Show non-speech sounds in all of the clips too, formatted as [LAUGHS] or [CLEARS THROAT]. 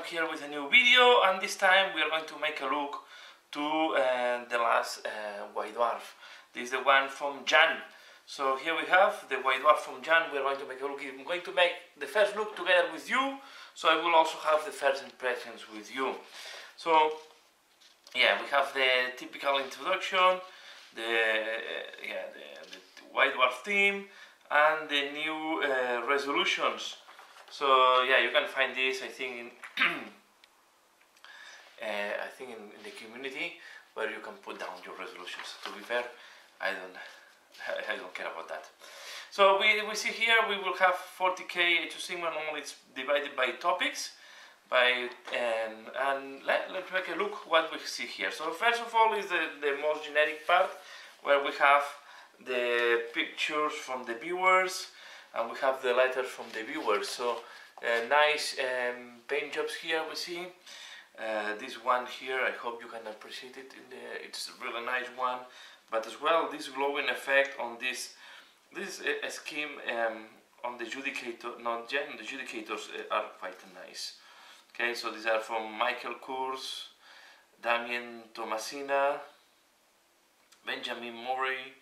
I'm here with a new video and this time we are going to make a look to uh, the last uh, White Dwarf. This is the one from Jan. So here we have the White Dwarf from Jan. We are going to make a look. I'm going to make the first look together with you. So I will also have the first impressions with you. So yeah, we have the typical introduction, the uh, yeah the, the White Dwarf theme, and the new uh, resolutions. So yeah, you can find this I think in uh, [CLEARS THROAT] I think in, in, the community where you can put down your resolutions. To be fair, I don't [LAUGHS] I don't care about that. So we, we see here we will have 40k Age of Sigmar. Normally it's divided by topics. By um, and let, let's make a look what we see here. So first of all is the, the most generic part where we have the pictures from the viewers and we have the letters from the viewers so uh, nice um, paint jobs here we see. Uh, this one here I hope you can appreciate it the it's a really nice one. But as well this glowing effect on this this uh, scheme um, on the judicator not gen the judicators uh, are quite nice. Okay so these are from Michael Kors Damien Tomasina Benjamin Murray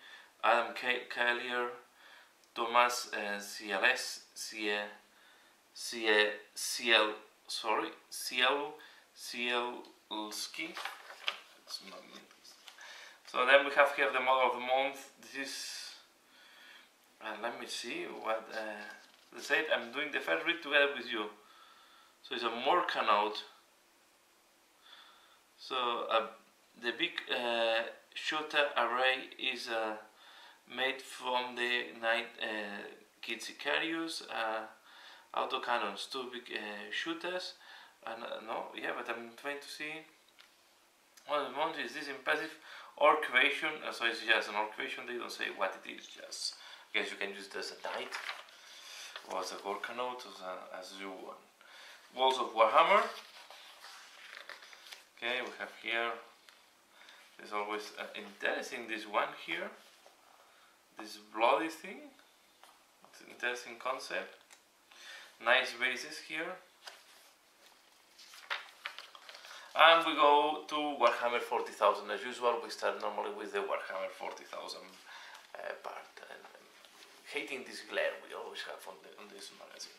Adam Collier Thomas uh, CL, CL, sorry, CL, Cielski. So then we have here the model of the month. This is, uh, let me see what uh, they said. I'm doing the first read together with you. So it's a Morkanaut. So uh, the big uh, shooter array is a made from the Knight uh, uh, autocannons, two big uh, shooters. And uh, no, yeah, but I'm trying to see. Of the ones is this impressive orchestration. Uh, so it's just an orchestration. They don't say what it is. Just I guess you can use it as a knight or as a Gorkanaut as, as you want. Walls of Warhammer. Okay, we have here. There's always uh, interesting this one here this bloody thing. It's an interesting concept. Nice bases here. And we go to Warhammer 40,000 as usual. We start normally with the Warhammer 40,000 uh, part. And um, hating this glare we always have on, the, on this magazine.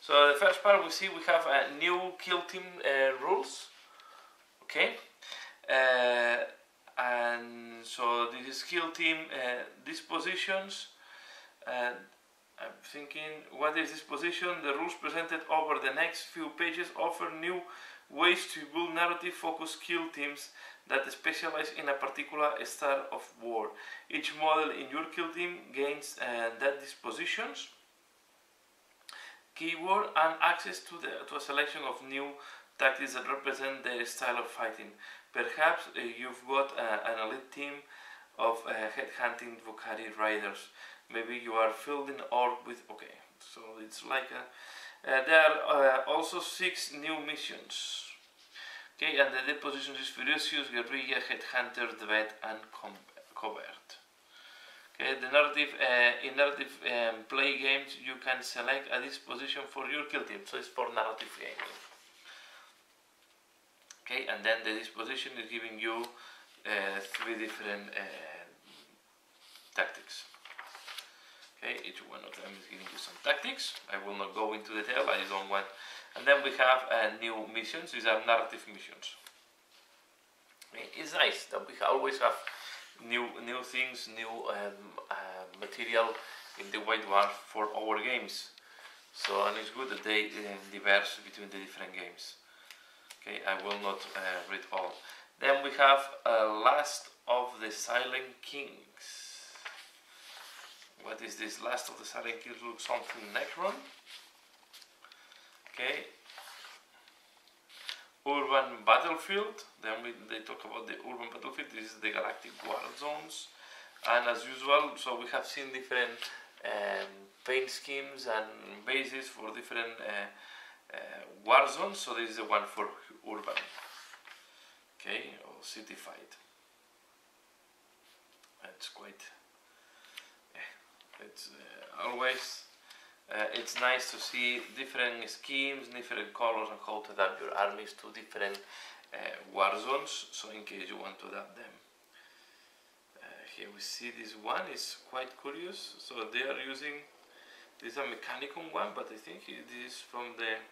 So the first part we see we have a new kill team uh, rules. Okay. Uh, and so this kill team uh, dispositions uh, I'm thinking what is this position? The rules presented over the next few pages offer new ways to build narrative focused kill teams that specialize in a particular style of war. Each model in your kill team gains uh, that dispositions keyword and access to, the, to a selection of new tactics that represent their style of fighting Perhaps uh, you've got uh, an elite team of uh, headhunting Drukhari riders. Maybe you are fielding orc with... Okay, so it's like a... Uh, there are uh, also six new missions. Okay, and the positions is Ferocious, Guerrilla, Headhunter, Dread, and Covert. Okay, the narrative, uh, in narrative um, play games, you can select a disposition for your kill team, so it's for narrative gaming okay and then the disposition is giving you uh, three different uh, tactics. Okay each one of them is giving you some tactics. I will not go into detail I don't want. And then we have uh, new missions. These are narrative missions. It's nice that we always have new new things new um, uh, material in the White Dwarf for our games. So and it's good that they uh, diverse between the different games Okay, I will not uh, read all. Then we have uh, Last of the Silent Kings. What is this? Last of the Silent Kings looks something Necron. Okay. Urban Battlefield. Then we, they talk about the Urban Battlefield. This is the Galactic War Zones. And as usual, so we have seen different um, paint schemes and bases for different uh, uh, war zones. So this is the one for urban, okay, or cityfied. It's quite, yeah, it's uh, always uh, it's nice to see different schemes, different colors, and how to adapt your armies to different uh, war zones. So in case you want to adapt them. Uh, here we see this one is quite curious. So they are using this is a Mechanicum one, but I think this is from the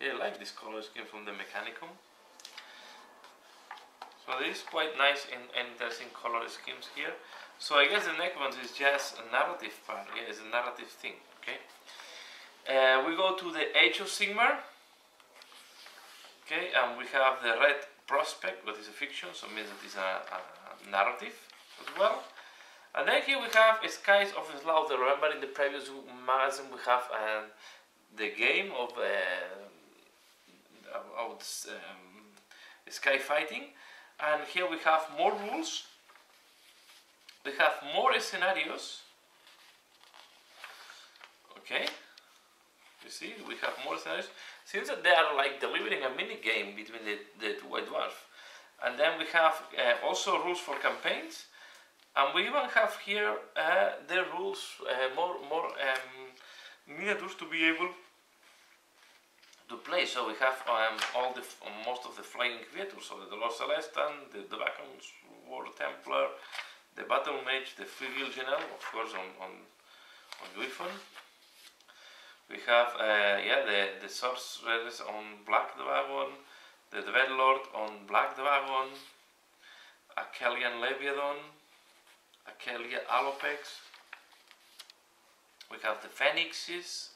yeah, I like this color scheme from the Mechanicum. So this is quite nice and, interesting color schemes here. So I guess the next one is just a narrative part. Yeah, it's a narrative thing. Okay. Uh, we go to the Age of Sigmar. Okay, and we have the Red Prospect, what is a fiction, so it means that it's a, a narrative as well. And then here we have Skies of Slaughter. Remember in the previous magazine we have uh, the game of uh, of um, sky fighting. And here we have more rules. We have more scenarios. Okay. You see we have more scenarios. Since they are like delivering a mini game between the, the white dwarf. And then we have uh, also rules for campaigns and we even have here uh, the rules uh, more more um, miniatures to be able to play. So we have um, all the most of the flying creatures, so the Lord Celestant, the, the Bacon's War Templar, the Battle Mage, the Freeguild General, of course on on, on Griffon. We have uh, yeah the the Sorcerers on Black Dragon, the Dreadlord on Black Dragon, Akhelian Leviathan, Achelia Allopex. We have the Phoenixes,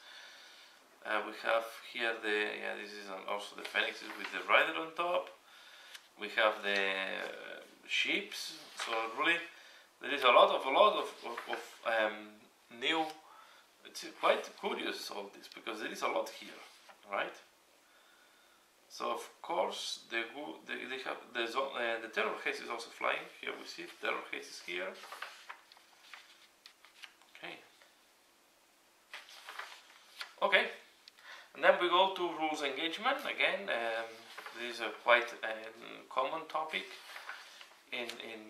uh, we have here the, yeah, this is also the phoenixes with the rider on top. We have the uh, ships, so really there is a lot of, a lot of, of, of um, new, it's quite curious all this because there is a lot here, right? So of course the they, they have the zone, uh, the Terrorgheist is also flying. Here we see terror haze is here. Okay. Okay. And then we go to rules engagement. Again, um, this is a quite um, common topic in, in,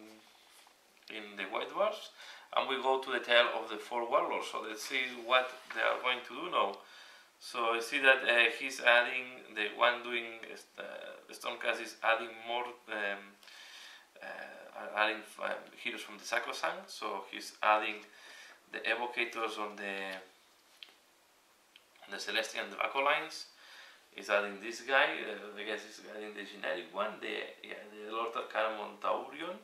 in the White Dwarfs. And we go to the tale of the four warlords. So let's see what they are going to do now. So I see that uh, he's adding, the one doing uh, Stormcast is adding more, um, uh, adding um, heroes from the Sacrosanct. So he's adding the evocators on the the Celestial Dracolines He's adding this guy, uh, I guess he's adding the generic one, the, yeah, the Lord Arcanum Taurion,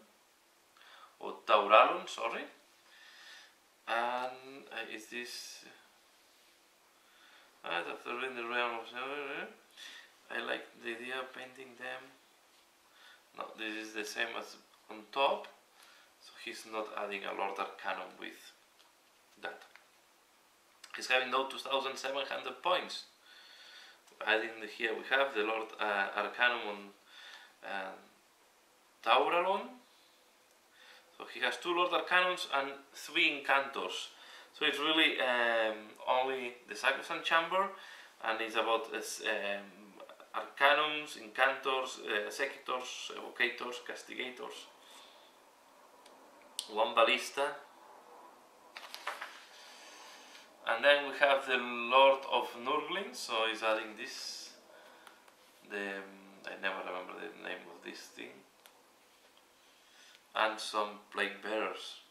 or Tauralon, sorry. And uh, is this, after reading the realm of silver, I like the idea of painting them. No, this is the same as on top, so he's not adding a Lord Arcanum with that. He's having now 2,700 points. Adding here we have the Lord uh, Arcanum on uh, Tauralon. So he has two Lord Arcanums and three Incantors. So it's really um, only the Sacrosanct Chamber and it's about um, Arcanums, Incantors, uh, Executors, Evocators, Castigators. One Ballista and then we have the Lord of Nurgling, so he's adding this. The I never remember the name of this thing. And some plague bearers.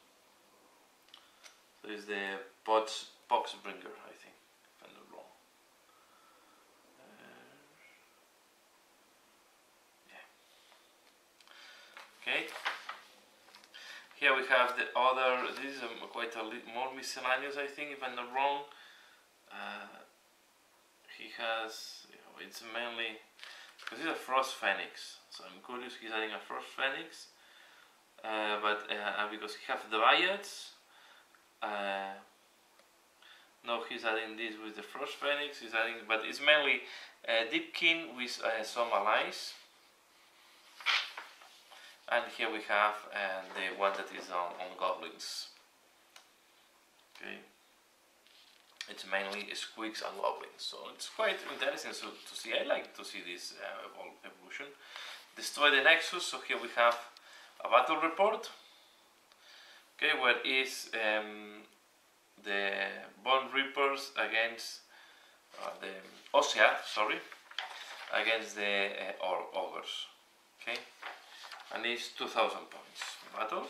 So the Pox Poxbringer, I think, if I'm not wrong. Uh, yeah. Okay. Here we have the other, this is a, quite a little more miscellaneous I think if I'm not wrong. Uh, he has, you know, it's mainly, because he's a Frost Phoenix, so I'm curious he's adding a Frost Phoenix. Uh, but uh, because he has the Riots, uh, no, he's adding this with the Frost Phoenix, he's adding, but it's mainly uh, Deepkin with uh, some allies and here we have uh, the one that is on, on goblins. Okay. It's mainly squigs and goblins so it's quite interesting to, to see. I like to see this uh, evolution. Destroy the nexus so here we have a battle report okay where is um, the Bone Reapers against uh, the Ossiarch, sorry, against the uh, ogres. Okay, and it's 2000 points. Battle.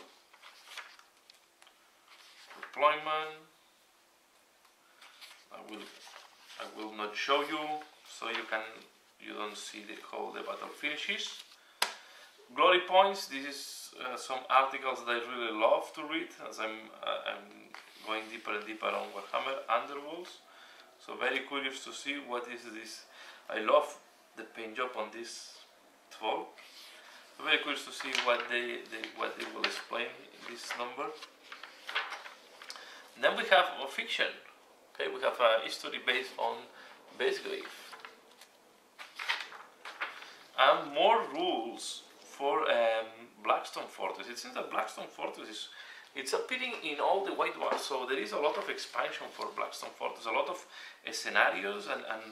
Deployment. I will I will not show you so you can you don't see the how the battle finishes. Glory points. This is uh, some articles that I really love to read as I'm uh, I'm going deeper and deeper on Warhammer Underworlds. So very curious to see what is this. I love the paint job on this troll. So very curious to see what they, they what they will explain in this number. Then we have a fiction. Okay, we have a history based on Beastgrave. And more rules for um, Blackstone Fortress. It seems that Blackstone Fortress is it's appearing in all the White Dwarfs, so there is a lot of expansion for Blackstone Fortress, a lot of uh, scenarios, and and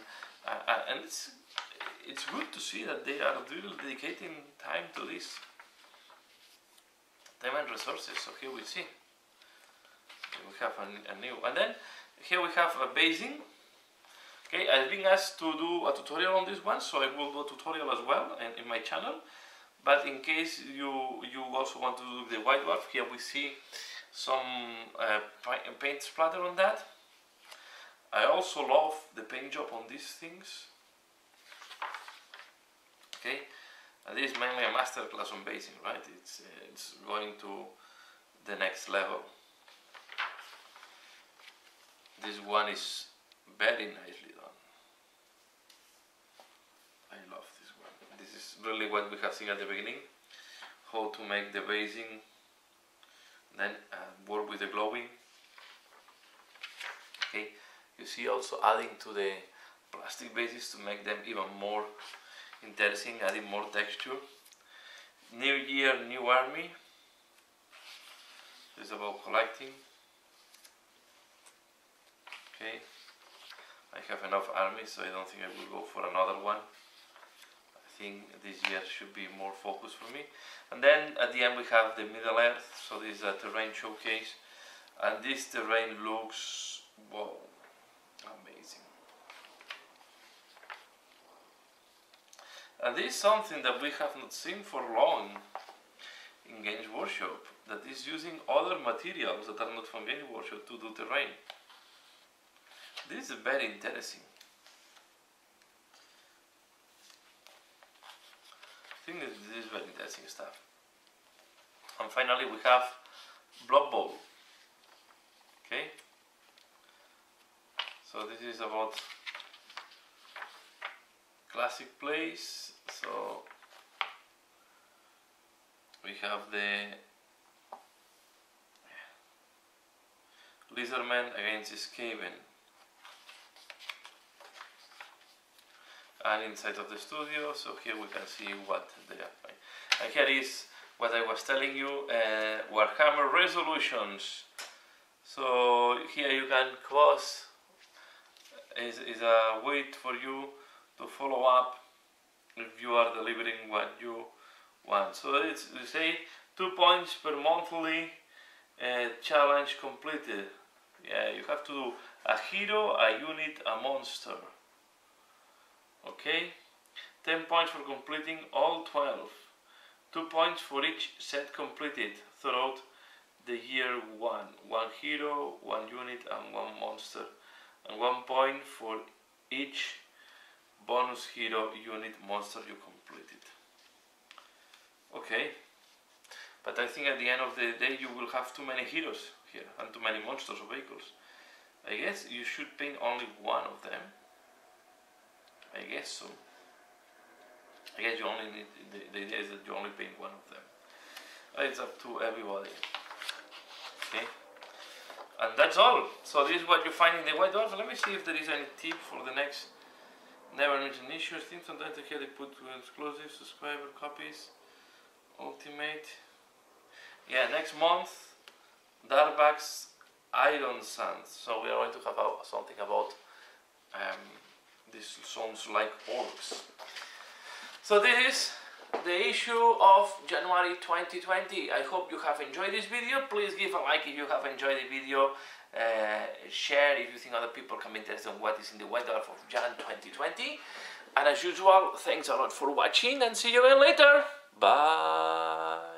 uh, uh, and it's it's good to see that they are really dedicating time to this time and resources. So here we see we have a, a new, and then here we have a basing. Okay, I've been asked to do a tutorial on this one, so I will do a tutorial as well in, in my channel. But in case you you also want to do the white dwarf, here we see some uh, paint splatter on that. I also love the paint job on these things. Okay, and this is mainly a master class on basing, right? It's uh, it's going to the next level. This one is very nicely done. I love this one. This really what we have seen at the beginning. How to make the basing, then uh, work with the glowing. Okay, you see also adding to the plastic bases to make them even more interesting, adding more texture. New year, new army. This is about collecting. Okay, I have enough army, so I don't think I will go for another one. Think this year should be more focused for me. And then at the end we have the Middle Earth, so this is a terrain showcase. And this terrain looks, wow, amazing. And this is something that we have not seen for long in Games Workshop, that is using other materials that are not from Games Workshop to do terrain. This is very interesting. Think that this is very interesting stuff. And finally we have Blood Bowl. Okay. So this is about classic plays. So we have the Lizardman against Skaven. And inside of the studio so here we can see what they are playing and here is what I was telling you uh, Warhammer resolutions. So here you can cross. Is, is a way for you to follow up if you are delivering what you want. So it's you say two points per monthly uh, challenge completed. Yeah you have to do a hero a unit a monster okay 10 points for completing all 12 2 points for each set completed throughout the year 1 1 hero 1 unit and 1 monster. And 1 point for each bonus hero unit monster you completed. Okay but I think at the end of the day you will have too many heroes here and too many monsters or vehicles. I guess you should paint only one of them I guess so. I guess you only need, the, the idea is that you only paint one of them. It's up to everybody. Okay? And that's all. So this is what you find in the White Dwarf. Let me see if there is any tip for the next never mentioned issues. Things sometimes here they put exclusive subscriber copies. Ultimate. Yeah, next month Darkbags Iron Sands. So we are going to have something about um, this sounds like orcs. So this is the issue of January 2020. I hope you have enjoyed this video. Please give a like if you have enjoyed the video. Uh, share if you think other people can be interested in what is in the weather of Jan 2020. And as usual, thanks a lot for watching and see you again later. Bye.